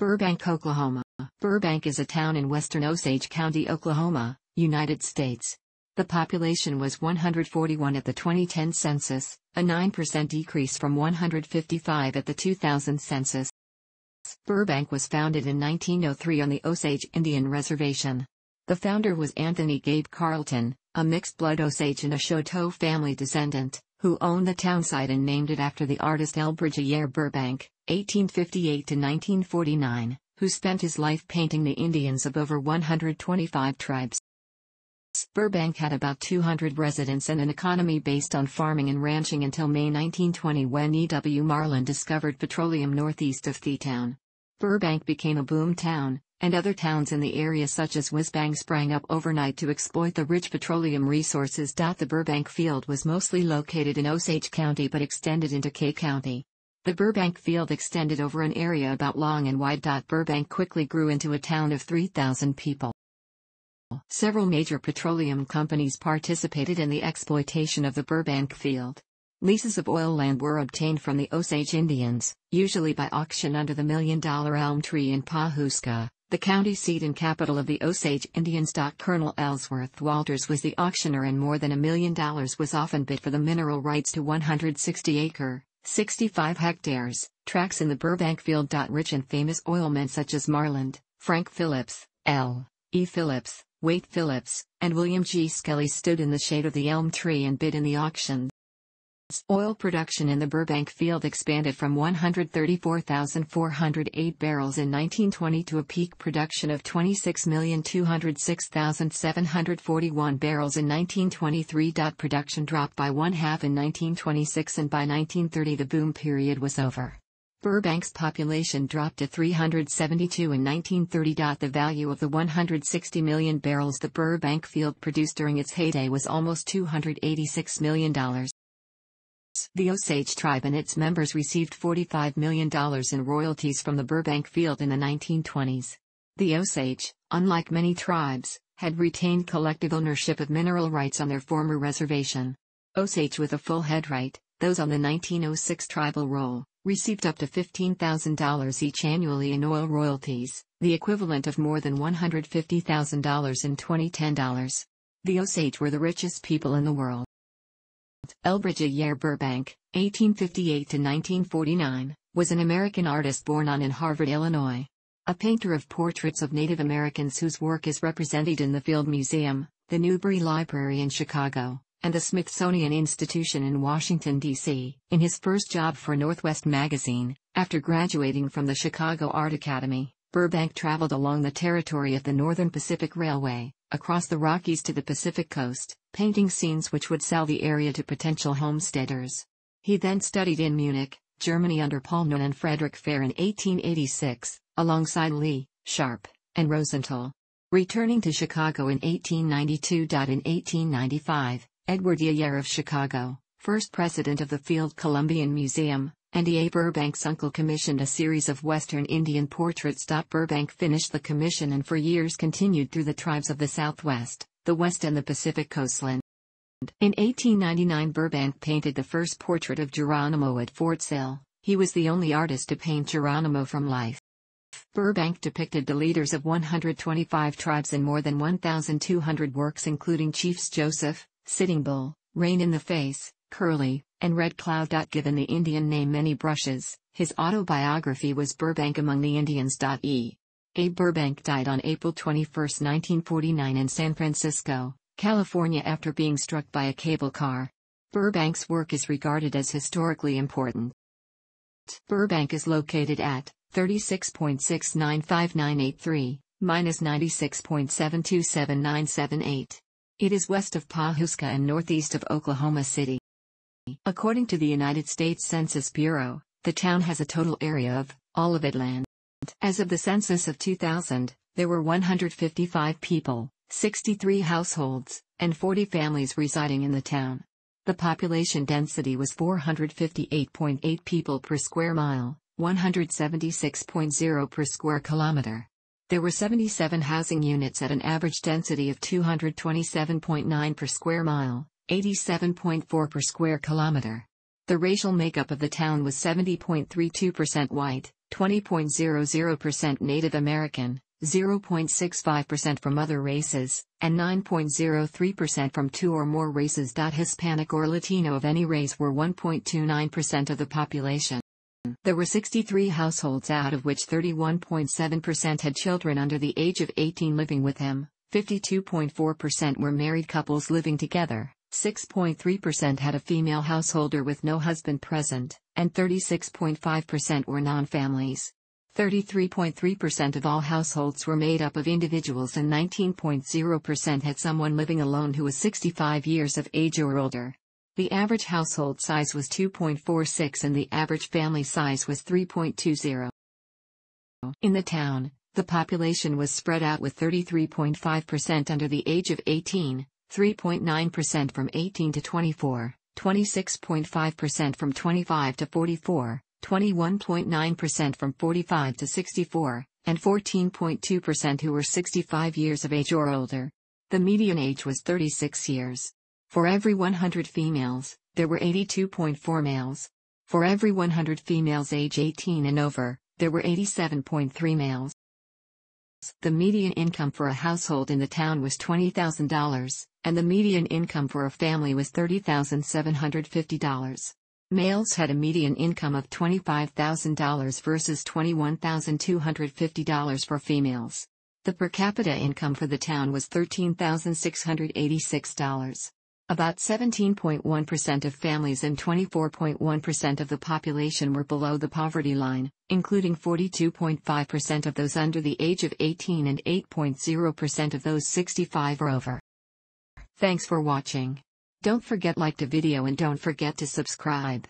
Burbank, Oklahoma. Burbank is a town in western Osage County, Oklahoma, United States. The population was 141 at the 2010 census, a 9% decrease from 155 at the 2000 census. Burbank was founded in 1903 on the Osage Indian Reservation. The founder was Anthony Gabe Carlton, a mixed-blood Osage and a Chouteau family descendant, who owned the townsite and named it after the artist Elbridge Burbank, 1858-1949, who spent his life painting the Indians of over 125 tribes. Burbank had about 200 residents and an economy based on farming and ranching until May 1920 when E. W. Marland discovered petroleum northeast of Thetown. Burbank became a boom town, and other towns in the area such as Whizbang sprang up overnight to exploit the rich petroleum resources. The Burbank field was mostly located in Osage County but extended into Kay County. The Burbank field extended over an area about long and wide. Burbank quickly grew into a town of 3,000 people. Several major petroleum companies participated in the exploitation of the Burbank field. Leases of oil land were obtained from the Osage Indians, usually by auction under the Million Dollar Elm Tree in Pawhuska, the county seat and capital of the Osage Indians. Colonel Ellsworth Walters was the auctioneer and more than a million dollars was often bid for the mineral rights to 160 acre, 65 hectares, tracts in the Burbank field. Rich and famous oilmen such as Marland, Frank Phillips, L. E. Phillips, Wade Phillips, and William G. Skelly stood in the shade of the elm tree and bid in the auction. Oil production in the Burbank field expanded from 134,408 barrels in 1920 to a peak production of 26,206,741 barrels in 1923. Production dropped by one half in 1926 and by 1930 the boom period was over. Burbank's population dropped to 372 in 1930. The value of the 160 million barrels the Burbank field produced during its heyday was almost $286 million. The Osage tribe and its members received $45 million in royalties from the Burbank field in the 1920s. The Osage, unlike many tribes, had retained collective ownership of mineral rights on their former reservation. Osage with a full head right, those on the 1906 tribal roll, received up to $15,000 each annually in oil royalties, the equivalent of more than $150,000 in 2010 dollars. The Osage were the richest people in the world. Elbridge Ayer Burbank, 1858-1949, was an American artist born on in Harvard, Illinois. A painter of portraits of Native Americans whose work is represented in the Field Museum, the Newberry Library in Chicago, and the Smithsonian Institution in Washington, D.C. In his first job for Northwest Magazine, after graduating from the Chicago Art Academy, Burbank traveled along the territory of the Northern Pacific Railway, across the Rockies to the Pacific coast, painting scenes which would sell the area to potential homesteaders. He then studied in Munich, Germany under Paul Nauen and Frederick Fehr in 1886, alongside Lee, Sharp, and Rosenthal. Returning to Chicago in 1892. In 1895, Edward Ayer of Chicago, first president of the Field Columbian Museum, and. A. Burbank's uncle commissioned a series of Western Indian portraits. Burbank finished the commission and for years continued through the tribes of the Southwest, the West and the Pacific coastland. In 1899 Burbank painted the first portrait of Geronimo at Fort Sill. He was the only artist to paint Geronimo from life. Burbank depicted the leaders of 125 tribes in more than 1,200 works including Chiefs Joseph, Sitting Bull, Rain in the Face, Curly, and Red Cloud. Given the Indian name Many Brushes, his autobiography was Burbank Among the Indians. E. A. Burbank died on April 21, 1949 in San Francisco, California after being struck by a cable car. Burbank's work is regarded as historically important. Burbank is located at 36.695983, minus 96.727978. It is west of Pawhuska and northeast of Oklahoma City. According to the United States Census Bureau, the town has a total area of all of it land. As of the census of 2000, there were 155 people, 63 households, and 40 families residing in the town. The population density was 458.8 people per square mile, 176.0 per square kilometer. There were 77 housing units at an average density of 227.9 per square mile, 87.4 per square kilometer. The racial makeup of the town was 70.32% white, 20.00% Native American, 0.65% from other races, and 9.03% from two or more races. Hispanic or Latino of any race were 1.29% of the population. There were 63 households out of which 31.7% had children under the age of 18 living with them, 52.4% were married couples living together, 6.3% had a female householder with no husband present, and 36.5% were non-families. 33.3% of all households were made up of individuals and 19.0% had someone living alone who was 65 years of age or older. The average household size was 2.46 and the average family size was 3.20. In the town, the population was spread out with 33.5% under the age of 18, 3.9% from 18 to 24, 26.5% from 25 to 44, 21.9% from 45 to 64, and 14.2% who were 65 years of age or older. The median age was 36 years. For every 100 females, there were 82.4 males. For every 100 females age 18 and over, there were 87.3 males. The median income for a household in the town was $20,000, and the median income for a family was $30,750. Males had a median income of $25,000 versus $21,250 for females. The per capita income for the town was $13,686. About 17.1% of families and 24.1% of the population were below the poverty line, including 42.5% of those under the age of 18 and 8.0% of those 65 or over. Thanks for watching. Don't forget like the video and don't forget to subscribe.